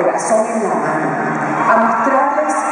corazón en la mano, a mostrarles